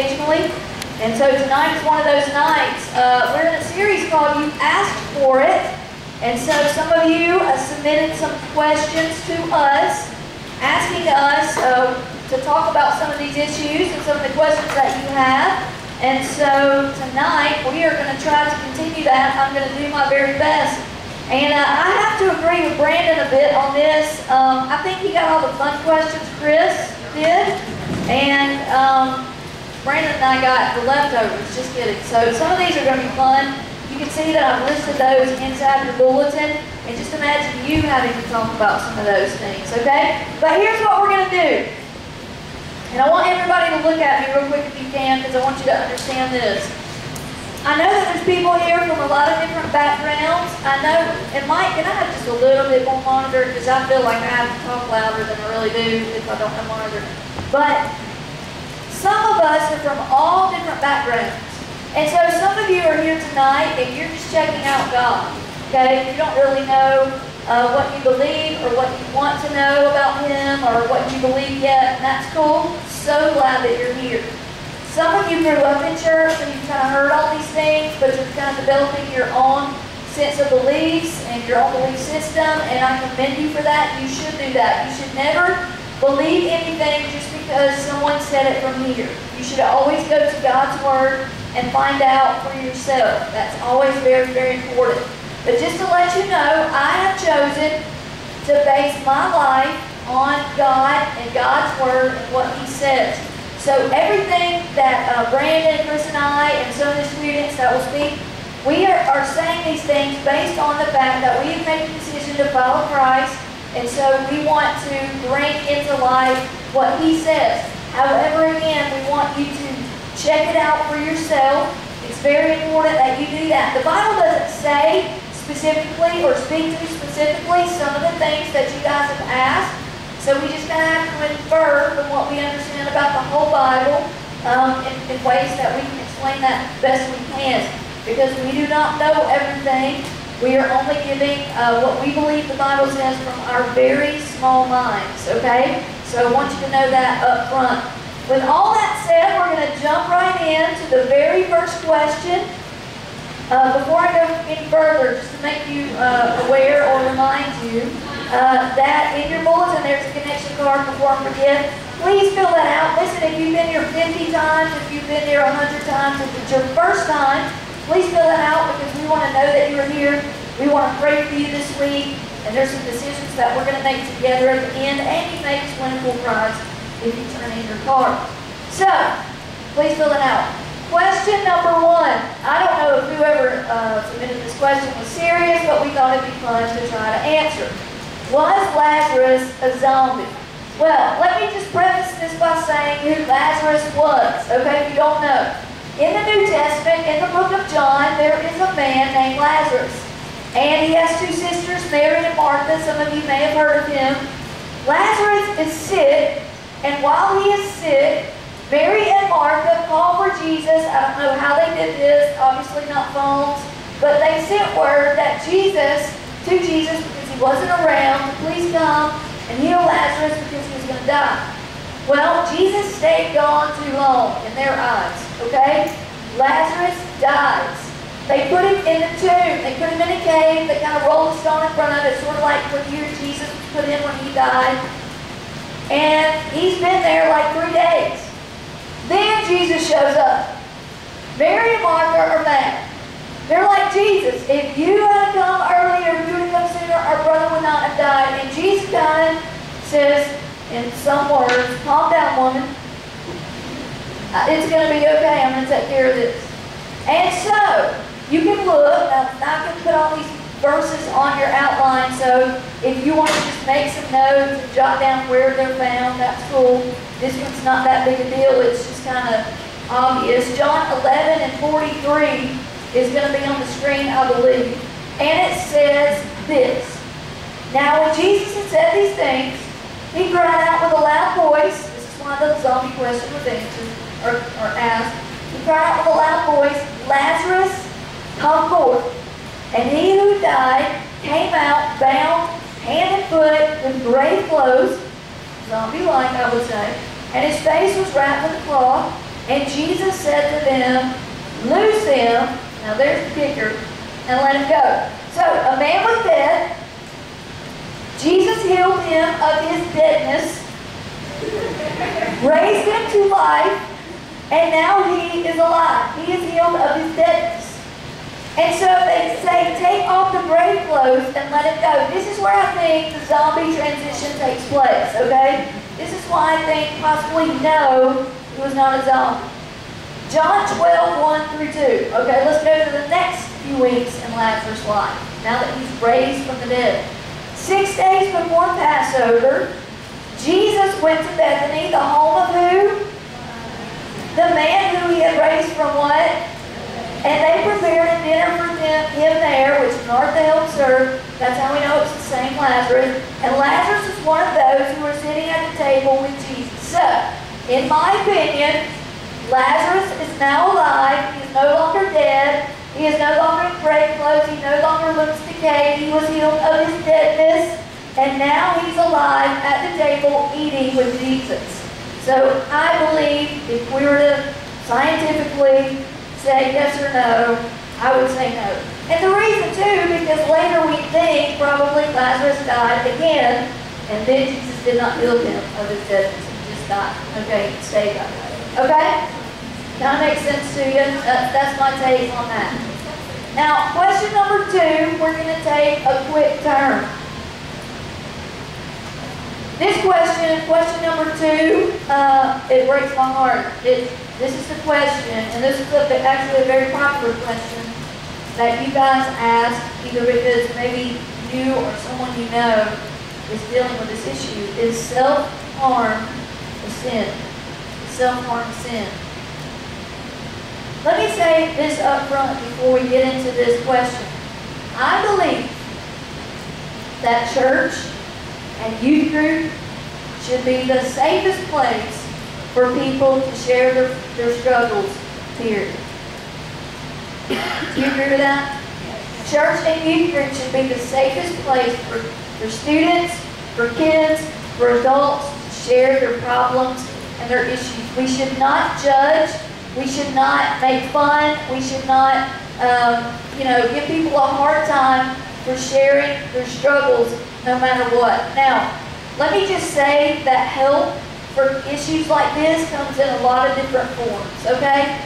occasionally. And so tonight is one of those nights. Uh, we're in a series called You Asked For It. And so some of you uh, submitted some questions to us, asking us uh, to talk about some of these issues and some of the questions that you have. And so tonight we are going to try to continue that. I'm going to do my very best and uh, I have to agree with Brandon a bit on this. Um, I think he got all the fun questions Chris did. And um, Brandon and I got the leftovers, just kidding. So some of these are going to be fun. You can see that I've listed those inside your bulletin. And just imagine you having to talk about some of those things, okay? But here's what we're going to do. And I want everybody to look at me real quick if you can, because I want you to understand this. I know that there's people here from a lot of different backgrounds. I know, and Mike, can I have just a little bit more monitor? Because I feel like I have to talk louder than I really do if I don't have monitor. But some of us are from all different backgrounds. And so some of you are here tonight and you're just checking out God. Okay? You don't really know uh, what you believe or what you want to know about Him or what you believe yet, and that's cool. So glad that you're here. Some of you grew up in church and you've kind of heard all these things, but you're kind of developing your own sense of beliefs and your own belief system, and I commend you for that. You should do that. You should never believe anything just because someone said it from here. You should always go to God's Word and find out for yourself. That's always very, very important. But just to let you know, I have chosen to base my life on God and God's Word and what He says. So everything that uh, Brandon, Chris, and I, and some of the students that will speak, we are, are saying these things based on the fact that we have made the decision to follow Christ, and so we want to bring into life what He says. However, again, we want you to check it out for yourself. It's very important that you do that. The Bible doesn't say specifically or speak to specifically some of the things that you guys have asked. So we just kind of have to infer from what we understand about the whole Bible um, in, in, ways that we can explain that best we can. Because we do not know everything. We are only giving uh, what we believe the Bible says from our very small minds, okay? So I want you to know that up front. With all that said, we're going to jump right into the very first question. Uh, before I go any further, just to make you uh, aware or remind you, uh, that in your bulletin there's a connection card before I forget. Please fill that out. Listen, if you've been here 50 times, if you've been here 100 times, if it's your first time, please fill that out because we want to know that you're here. We want to pray for you this week. And there's some decisions that we're going to make together at the end. And you may just win a cool prize if you turn in your card. So, please fill it out. Question number one. I don't know if whoever uh, submitted this question was serious, but we thought it'd be fun to try to answer. Was Lazarus a zombie? Well, let me just preface this by saying who Lazarus was, okay, if you don't know. In the New Testament, in the book of John, there is a man named Lazarus. And he has two sisters, Mary and Martha. Some of you may have heard of him. Lazarus is sick, and while he is sick, Mary and Martha call for Jesus. I don't know how they did this, obviously not phones, but they sent word that Jesus, to Jesus, because he wasn't around please come and heal Lazarus because he was going to die. Well, Jesus stayed gone too long in their eyes, okay? Lazarus dies. They put him in a tomb. They put him in a cave. They kind of rolled a stone in front of it, sort of like what here Jesus put in when he died. And he's been there like three days. Then Jesus shows up. Mary and Martha are mad. They're like Jesus. If you had come earlier, if you had come sooner, our brother would not have died. And Jesus kind of says, in some words, calm down, woman. Uh, it's going to be okay. I'm going to take care of this. And so, you can look. Now, I can put all these verses on your outline, so if you want to just make some notes and jot down where they're found, that's cool. This one's not that big a deal. It's just kind of obvious. John 11 and 43 is going to be on the screen, I believe. And it says this. Now, when Jesus had said these things, he cried out with a loud voice. This is why the zombie question was answered, or, or asked. He cried out with a loud voice, Lazarus, come forth. And he who died came out bound hand and foot with grave clothes, zombie-like, I would say, and his face was wrapped with a cloth. And Jesus said to them, Loose him, now there's the kicker, and let him go. So a man was dead. Jesus healed him of his deadness, raised him to life, and now he is alive. He is healed of his deadness. And so they say, take off the grave clothes and let him go. This is where I think the zombie transition takes place, okay? This is why I think possibly no, he was not a zombie. John 12, 1 through 2. Okay, let's go to the next few weeks in Lazarus' life, now that he's raised from the dead. Six days before Passover, Jesus went to Bethany, the home of who? The man who he had raised from what? And they prepared a dinner for them, him there, which Martha helped serve. That's how we know it's the same Lazarus. And Lazarus is one of those who were sitting at the table with Jesus. So, in my opinion, Lazarus is now alive. He is no longer dead. He is no longer in grave clothes. He no longer looks decayed. He was healed of his deadness. And now he's alive at the table eating with Jesus. So I believe if we were to scientifically say yes or no, I would say no. And the reason too, because later we think probably Lazarus died again, and then Jesus did not heal him of his deadness. He just died. Okay, stay that way. Okay? Kind of makes sense to you? Uh, that's my take on that. Now, question number two, we're going to take a quick turn. This question, question number two, uh, it breaks my heart. It, this is the question, and this is a, actually a very popular question that you guys ask, either because maybe you or someone you know is dealing with this issue. Is self-harm a sin? Is self-harm sin? Let me say this up front before we get into this question. I believe that church and youth group should be the safest place for people to share their, their struggles, period. Do you agree with that? Church and youth group should be the safest place for, for students, for kids, for adults to share their problems and their issues. We should not judge. We should not make fun. We should not, um, you know, give people a hard time for sharing their struggles no matter what. Now, let me just say that help for issues like this comes in a lot of different forms, okay?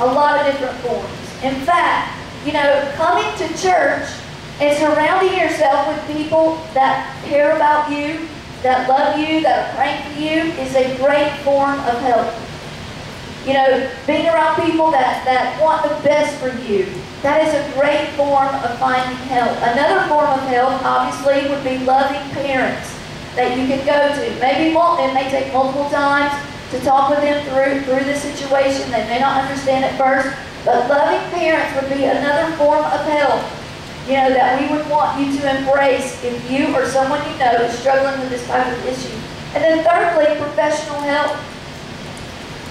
A lot of different forms. In fact, you know, coming to church and surrounding yourself with people that care about you, that love you, that are praying for you is a great form of help. You know, being around people that, that want the best for you, that is a great form of finding help. Another form of help, obviously, would be loving parents that you can go to. Maybe it may take multiple times to talk with them through, through the situation. They may not understand at first, but loving parents would be another form of help you know, that we would want you to embrace if you or someone you know is struggling with this type of issue. And then thirdly, professional help.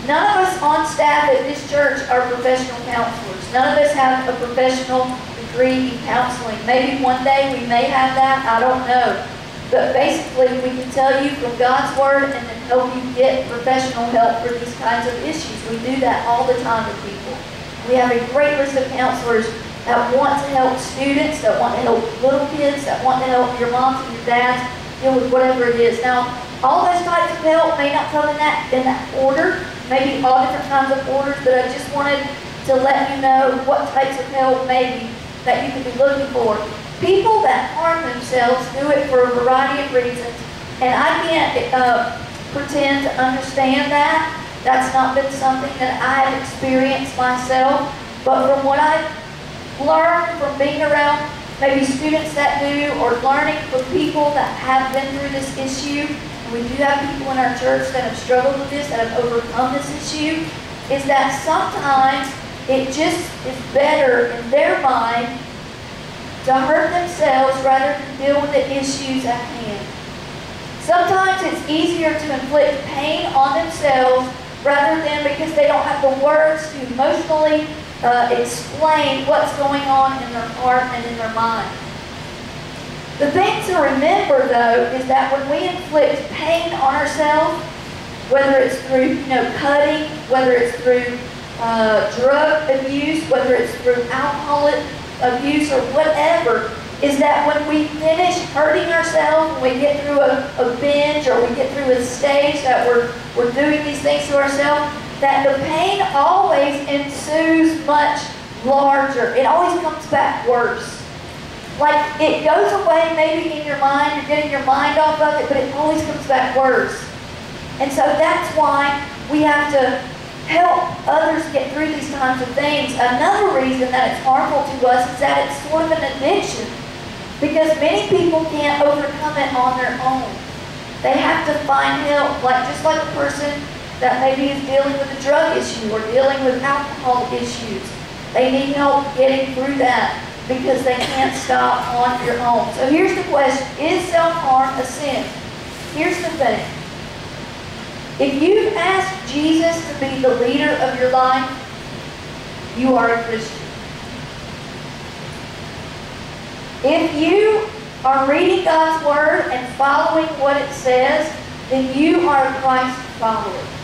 None of us on staff at this church are professional counselors. None of us have a professional degree in counseling. Maybe one day we may have that, I don't know. But basically, we can tell you from God's Word and then help you get professional help for these kinds of issues. We do that all the time with people. We have a great list of counselors that want to help students, that want to help little kids, that want to help your moms and your dads deal with whatever it is. Now, all those types of help may not come in that in that order, maybe all different kinds of orders, but I just wanted to let you know what types of help maybe that you could be looking for. People that harm themselves do it for a variety of reasons, and I can't uh, pretend to understand that. That's not been something that I've experienced myself, but from what I've learned from being around maybe students that do, or learning from people that have been through this issue, we do have people in our church that have struggled with this, that have overcome this issue, is that sometimes it just is better in their mind to hurt themselves rather than deal with the issues at hand. Sometimes it's easier to inflict pain on themselves rather than because they don't have the words to emotionally uh, explain what's going on in their heart and in their mind. The thing to remember, though, is that when we inflict pain on ourselves, whether it's through, you know, cutting, whether it's through uh, drug abuse, whether it's through alcohol abuse or whatever, is that when we finish hurting ourselves, when we get through a, a binge or we get through a stage that we're, we're doing these things to ourselves, that the pain always ensues much larger. It always comes back worse. Like it goes away maybe in your mind, you're getting your mind off of it, but it always comes back worse. And so that's why we have to help others get through these kinds of things. Another reason that it's harmful to us is that it's sort of an addiction. Because many people can't overcome it on their own. They have to find help, like just like a person that maybe is dealing with a drug issue or dealing with alcohol issues. They need help getting through that because they can't stop on their own. So here's the question, is self-harm a sin? Here's the thing. If you've asked Jesus to be the leader of your life, you are a Christian. If you are reading God's Word and following what it says, then you are a Christ follower.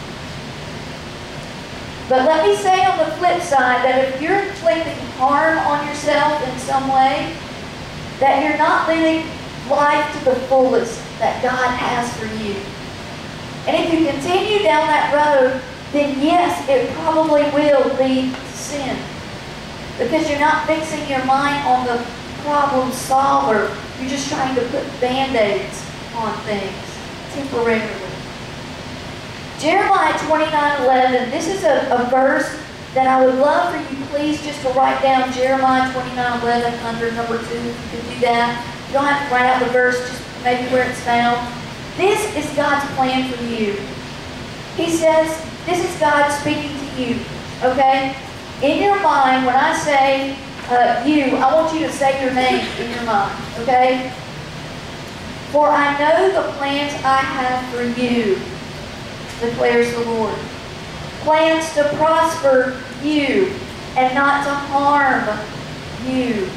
But let me say on the flip side that if you're inflicting harm on yourself in some way, that you're not living life to the fullest that God has for you. And if you continue down that road, then yes, it probably will lead to sin. Because you're not fixing your mind on the problem solver. You're just trying to put band-aids on things temporarily. Jeremiah 29, 11, this is a, a verse that I would love for you please just to write down Jeremiah 29, 11 under number 2. You can do that. You don't have to write out the verse, just maybe where it's found. This is God's plan for you. He says, this is God speaking to you, okay? In your mind, when I say uh, you, I want you to say your name in your mind, okay? For I know the plans I have for you, declares the Lord. Plans to prosper you and not to harm you.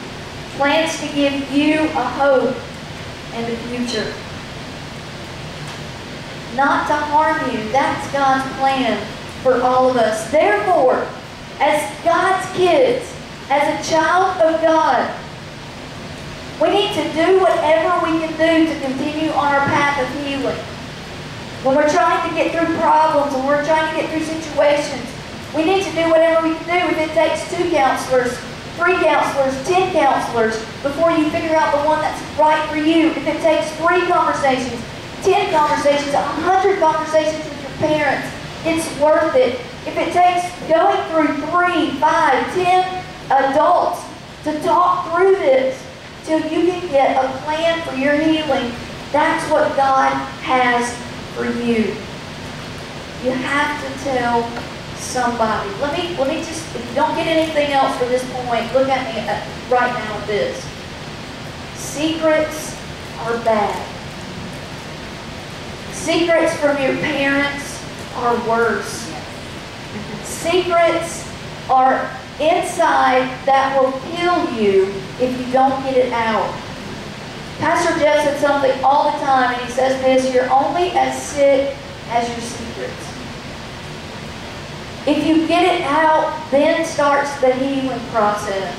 Plans to give you a hope and a future not to harm you. That's God's plan for all of us. Therefore, as God's kids, as a child of God, we need to do whatever we can do to continue on our path of healing. When we're trying to get through problems, when we're trying to get through situations, we need to do whatever we can do. If it takes two counselors, three counselors, ten counselors, before you figure out the one that's right for you. If it takes three conversations, 10 conversations, a 100 conversations with your parents. It's worth it. If it takes going through three, five, ten adults to talk through this till you can get a plan for your healing, that's what God has for you. You have to tell somebody. Let me let me just if you don't get anything else for this point, look at me uh, right now at this. Secrets are bad. Secrets from your parents are worse. Secrets are inside that will kill you if you don't get it out. Pastor Jeff said something all the time, and he says this, you're only as sick as your secrets. If you get it out, then starts the healing process.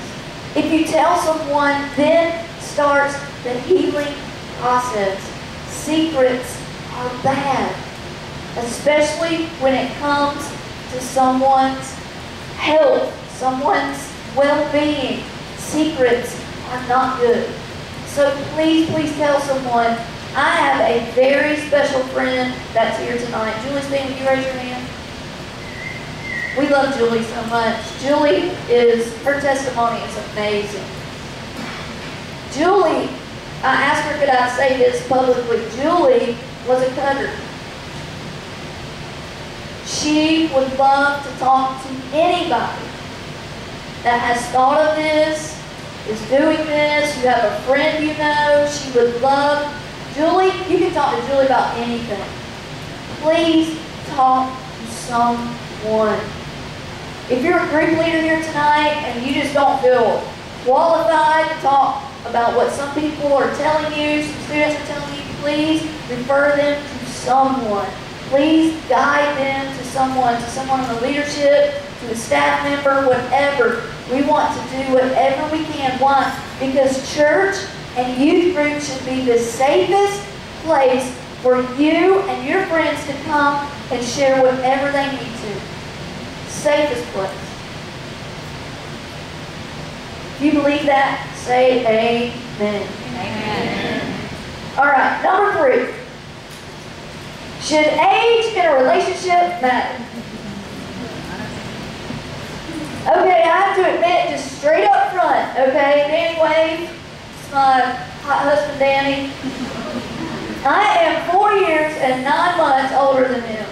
If you tell someone, then starts the healing process. Secrets are bad, especially when it comes to someone's health, someone's well-being. Secrets are not good. So please, please tell someone, I have a very special friend that's here tonight. Julie Steen, you raise your hand? We love Julie so much. Julie is, her testimony is amazing. Julie, I asked her, could I say this publicly? Julie was a cutter. She would love to talk to anybody that has thought of this, is doing this, you have a friend you know, she would love. Julie, you can talk to Julie about anything. Please talk to someone. If you're a group leader here tonight and you just don't feel qualified to talk about what some people are telling you, some students are telling you, please refer them to someone. Please guide them to someone, to someone in the leadership, to a staff member, whatever. We want to do whatever we can. Why? Because church and youth group should be the safest place for you and your friends to come and share whatever they need to. Safest place. If you believe that, say amen. Amen. All right, number three. Should age in a relationship matter? Okay, I have to admit, just straight up front, okay, Danny it's my hot husband Danny. I am four years and nine months older than him.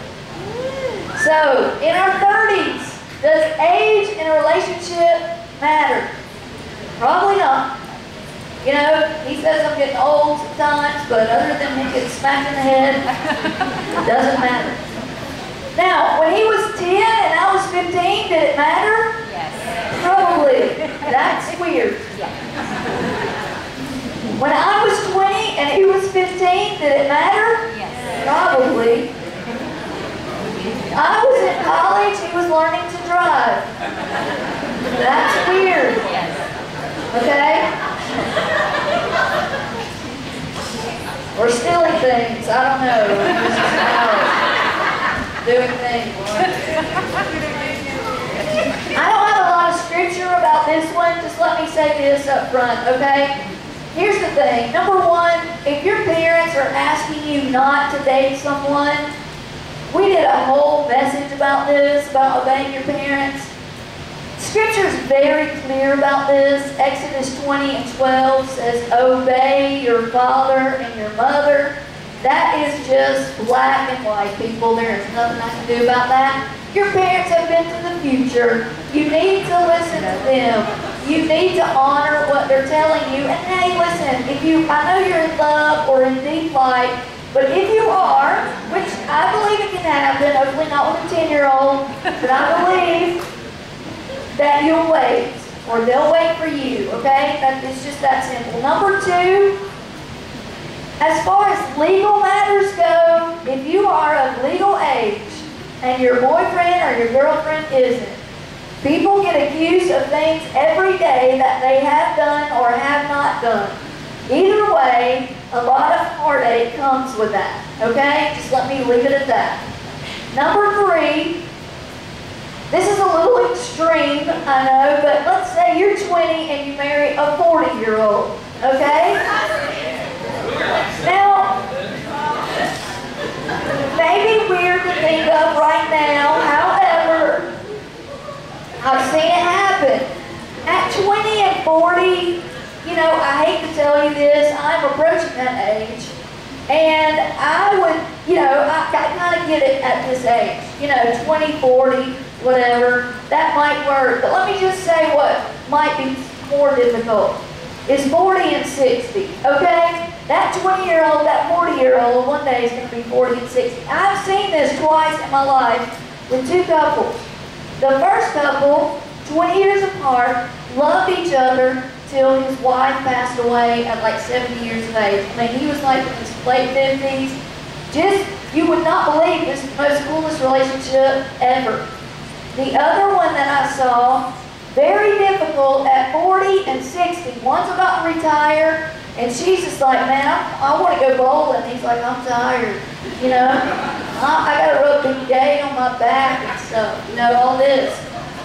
So, in our 30s, does age in a relationship matter? Probably not. You know, he says I'm getting old sometimes, but other than me getting smacked in the head, it doesn't matter. Now, when he was 10 and I was 15, did it matter? Probably. That's weird. When I was 20 and he was 15, did it matter? Yes. Probably. I was in college, he was learning to drive. That's weird, Yes. okay? Or stealing things, I don't know. Doing things. I don't have a lot of scripture about this one, just let me say this up front, okay? Here's the thing. Number one, if your parents are asking you not to date someone, we did a whole message about this, about obeying your parents. Scripture is very clear about this. Exodus 20 and 12 says, Obey your father and your mother. That is just black and white, people. There is nothing I can do about that. Your parents have been to the future. You need to listen to them. You need to honor what they're telling you. And hey, listen, if you, I know you're in love or in deep light, but if you are, which I believe it can happen, hopefully not with a 10-year-old, but I believe that you'll wait, or they'll wait for you, okay? That, it's just that simple. Number two, as far as legal matters go, if you are of legal age and your boyfriend or your girlfriend isn't, people get accused of things every day that they have done or have not done. Either way, a lot of heartache comes with that, okay? Just let me leave it at that. Number three, this is a little extreme, I know, but let's say you're 20 and you marry a 40-year-old, okay? Now, maybe weird to think of right now, however, I've seen it happen. At 20 and 40, you know, I hate to tell you this, I'm approaching that age. And I would, you know, I, I kind of get it at this age. You know, 20, 40, whatever. That might work. But let me just say what might be more difficult is 40 and 60, okay? That 20-year-old, that 40-year-old, one day is going to be 40 and 60. I've seen this twice in my life with two couples. The first couple, 20 years apart, loved each other till his wife passed away at like 70 years of age. I mean, he was like in his late 50s. Just, you would not believe this most coolest relationship ever. The other one that I saw, very difficult at 40 and 60. One's about to retire, and she's just like, man, I, I want to go bowling. He's like, I'm tired. You know, I, I got a rub Bengay on my back and stuff. You know, all this.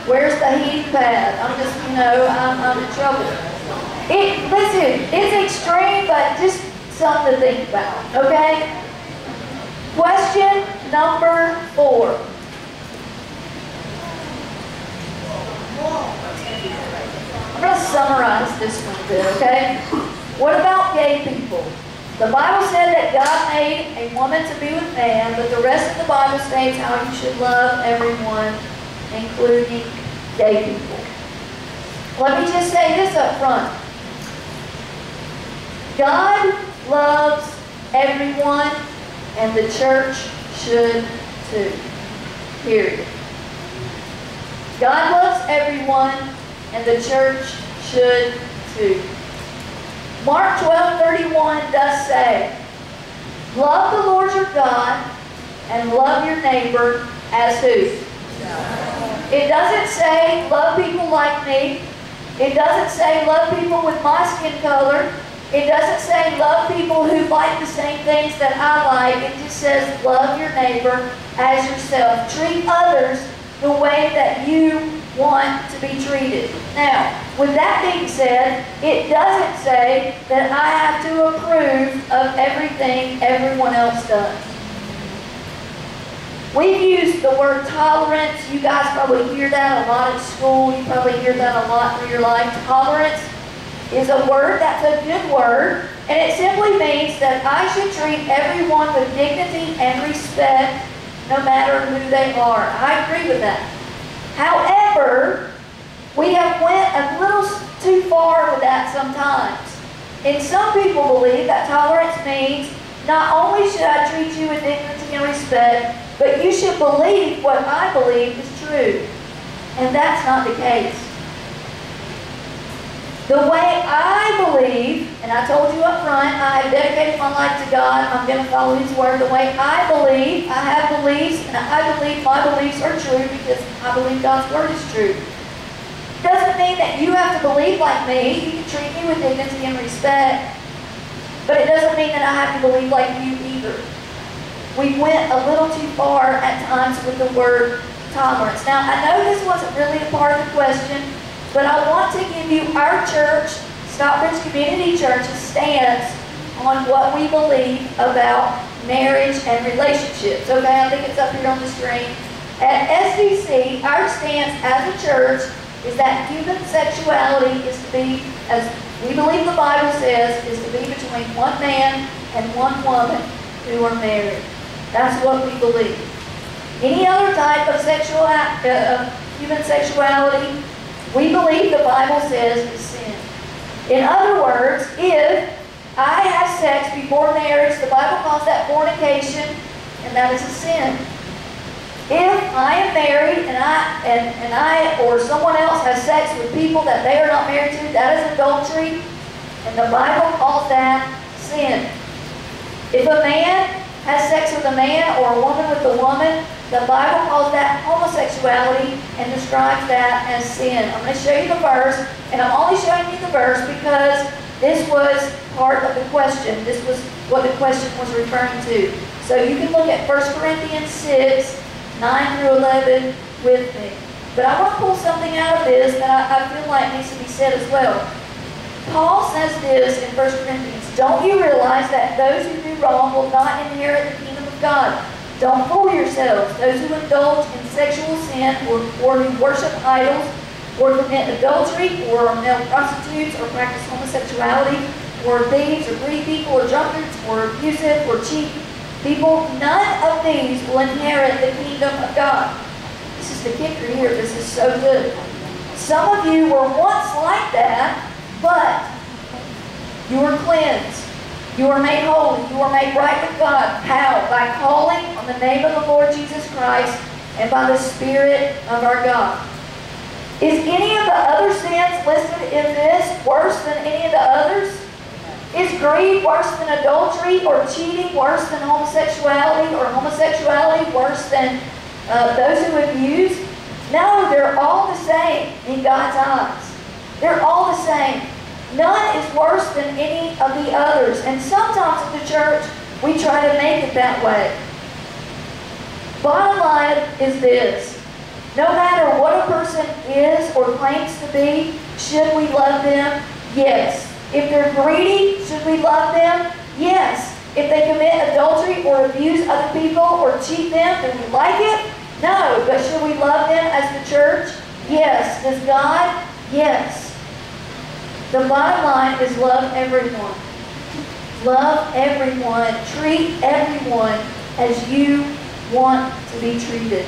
Where's the heat pad? I'm just, you know, I'm, I'm in trouble. It, listen, it's extreme, but just something to think about, okay? Question number four. I'm going to summarize this one bit, okay? What about gay people? The Bible said that God made a woman to be with man, but the rest of the Bible states how you should love everyone, including gay people. Let me just say this up front. God loves everyone, and the church should too. Period. God loves everyone, and the church should too. Mark 12, 31 does say, Love the Lord your God and love your neighbor as who? It doesn't say love people like me. It doesn't say love people with my skin color. It doesn't say love people who like the same things that I like. It just says love your neighbor as yourself. Treat others the way that you want to be treated. Now, with that being said, it doesn't say that I have to approve of everything everyone else does. We've used the word tolerance. You guys probably hear that a lot at school. You probably hear that a lot through your life. Tolerance is a word that's a good word, and it simply means that I should treat everyone with dignity and respect no matter who they are. I agree with that. However, we have went a little too far with that sometimes. And some people believe that tolerance means not only should I treat you with dignity and respect, but you should believe what I believe is true. And that's not the case. The way I believe, and I told you up front, I have dedicated my life to God. I'm going to follow His Word. The way I believe, I have beliefs, and I believe my beliefs are true because I believe God's Word is true. Doesn't mean that you have to believe like me. You can treat me with dignity and respect. But it doesn't mean that I have to believe like you either. We went a little too far at times with the word tolerance. Now, I know this wasn't really a part of the question, but I want to give you our church, Stockbridge Community Church's stance on what we believe about marriage and relationships. Okay, I think it's up here on the screen. At SCC, our stance as a church is that human sexuality is to be, as we believe the Bible says, is to be between one man and one woman who are married. That's what we believe. Any other type of sexual, uh, human sexuality we believe the Bible says is sin. In other words, if I have sex before marriage, the Bible calls that fornication, and that is a sin. If I am married and I and, and I or someone else has sex with people that they are not married to, that is adultery, and the Bible calls that sin. If a man has sex with a man or a woman with a woman, the Bible calls that homosexuality and describes that as sin. I'm going to show you the verse, and I'm only showing you the verse because this was part of the question. This was what the question was referring to. So you can look at 1 Corinthians 6, 9 through 11 with me. But I want to pull something out of this that I, I feel like needs to be said as well. Paul says this in 1 Corinthians, Don't you realize that those who do wrong will not inherit the kingdom of God? Don't fool yourselves. Those who indulge in sexual sin or, or who worship idols or commit adultery or are male prostitutes or practice homosexuality or thieves or greedy people or drunkards or abusive or cheat people, none of these will inherit the kingdom of God. This is the kicker here. This is so good. Some of you were once like that, but you were cleansed. You are made holy. You are made right with God. How? By calling on the name of the Lord Jesus Christ and by the Spirit of our God. Is any of the other sins listed in this worse than any of the others? Is greed worse than adultery or cheating worse than homosexuality or homosexuality worse than uh, those who abuse? No, they're all the same in God's eyes. They're all the same. None is worse than any of the others. And sometimes at the church, we try to make it that way. Bottom line is this. No matter what a person is or claims to be, should we love them? Yes. If they're greedy, should we love them? Yes. If they commit adultery or abuse other people or cheat them, do we like it? No. But should we love them as the church? Yes. Does God? Yes. The bottom line is love everyone. Love everyone. Treat everyone as you want to be treated.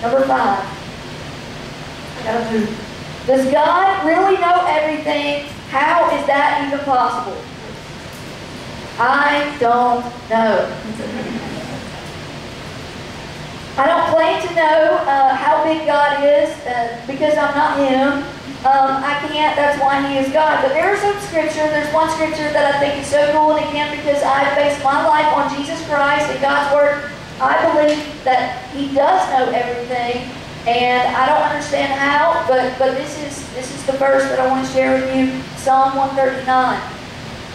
Number five. I gotta move. Does God really know everything? How is that even possible? I don't know. I don't claim to know uh, how big God is uh, because I'm not Him. Um, I can't, that's why he is God. But there is some scripture, there's one scripture that I think is so cool, and again, because I base my life on Jesus Christ and God's Word, I believe that he does know everything, and I don't understand how, but, but this is this is the verse that I want to share with you, Psalm 139.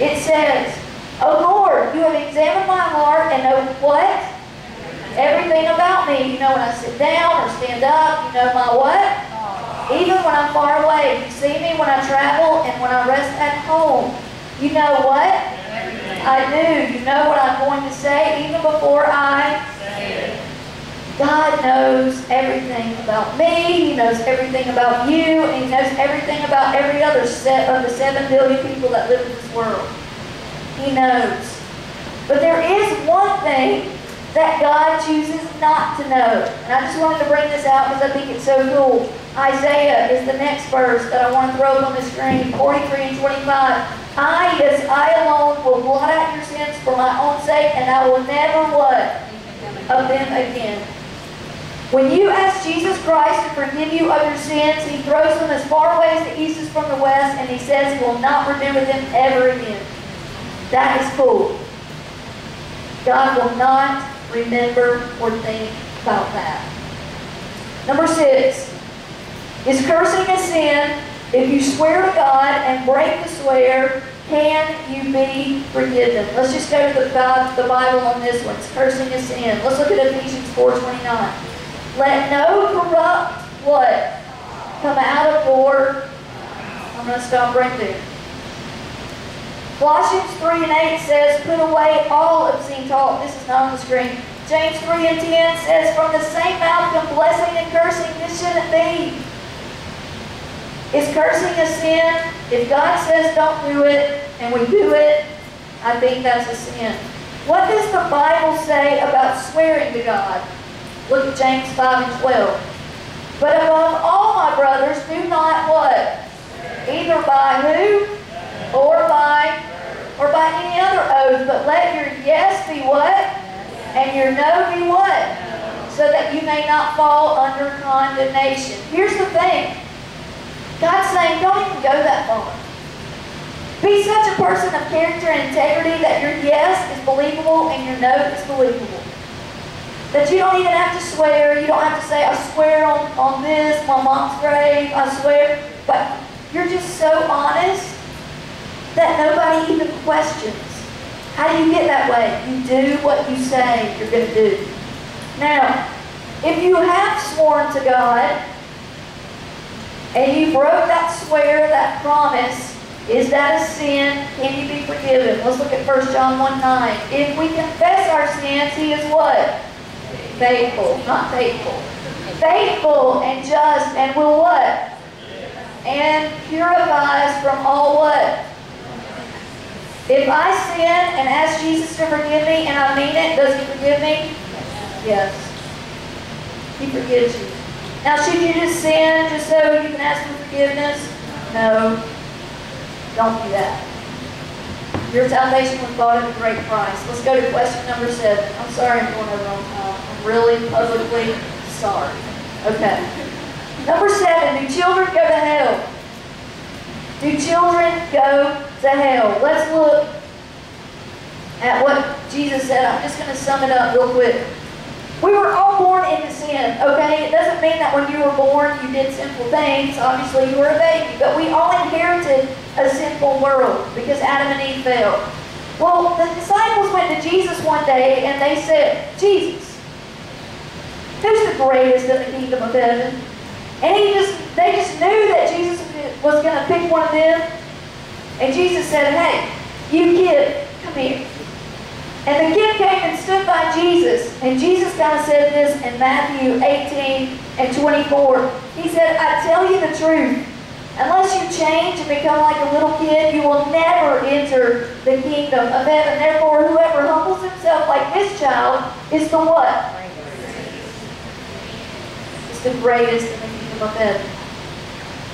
It says, O Lord, you have examined my heart and know what? Everything about me. You know when I sit down or stand up, you know my what? Even when I'm far away, you see me when I travel and when I rest at home. You know what? I do. You know what I'm going to say even before I say it. God knows everything about me. He knows everything about you. And he knows everything about every other set of the seven billion people that live in this world. He knows. But there is one thing that God chooses not to know. And I just wanted to bring this out because I think it's so cool. Isaiah is the next verse that I want to throw up on the screen, 43 and 25. I, yes, I alone will blot out your sins for my own sake, and I will never what? Of them again. When you ask Jesus Christ to forgive you of your sins, he throws them as far away as the east is from the west, and he says he will not remember them ever again. That is cool. God will not remember or think about that. Number six, is cursing a sin? If you swear to God and break the swear, can you be forgiven? Let's just go to the, the Bible on this one. It's cursing a sin. Let's look at Ephesians 4.29. Let no corrupt what? Come out of your... I'm going to stop right there. Colossians 3 and 8 says, Put away all obscene talk. This is not on the screen. James 3 and 10 says, From the same mouth come blessing and cursing. This shouldn't be. Is cursing a sin? If God says don't do it, and we do it, I think that's a sin. What does the Bible say about swearing to God? Look at James 5 and 12. But above all, my brothers, do not what? Either by who? Or by or by any other oath, but let your yes be what? And your no be what? So that you may not fall under condemnation. Here's the thing. God's name, don't even go that far. Be such a person of character and integrity that your yes is believable and your no is believable. That you don't even have to swear. You don't have to say, I swear on, on this, my mom's grave, I swear. But you're just so honest that nobody even questions. How do you get that way? You do what you say you're going to do. Now, if you have sworn to God and you broke that swear, that promise, is that a sin? Can you be forgiven? Let's look at 1 John 1 9. If we confess our sins, he is what? Faithful, not faithful. Faithful and just and will what? And purifies from all what? If I sin and ask Jesus to forgive me and I mean it, does he forgive me? Yes. He forgives you. Now, should you just sin just so you can ask for forgiveness? No. Don't do that. Your salvation was bought at a great price. Let's go to question number seven. I'm sorry I'm going over on time. I'm really publicly sorry. Okay. Number seven, do children go to hell? Do children go to hell? Let's look at what Jesus said. I'm just going to sum it up real quick. We were all born into sin, okay? It doesn't mean that when you were born you did sinful things. Obviously you were a baby. But we all inherited a sinful world because Adam and Eve fell. Well, the disciples went to Jesus one day and they said, Jesus, who's the greatest in the kingdom of heaven? And he just, they just knew that Jesus was going to pick one of them. And Jesus said, hey, you kid, come here. And the kid came and stood by Jesus. And Jesus kind of said this in Matthew 18 and 24. He said, I tell you the truth. Unless you change and become like a little kid, you will never enter the kingdom of heaven. Therefore, whoever humbles himself like this child is the what? It's the greatest in the kingdom of heaven.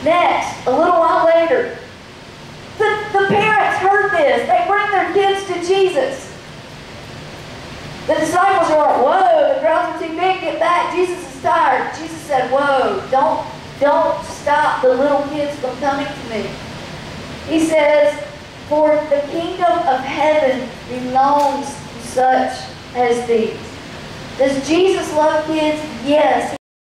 Next, a little while later, the, the parents heard this. They bring their kids to Jesus. The disciples are like, whoa, the crowds are too big, get back. Jesus is tired. Jesus said, whoa, don't, don't stop the little kids from coming to me. He says, For the kingdom of heaven belongs to such as these. Does Jesus love kids? Yes,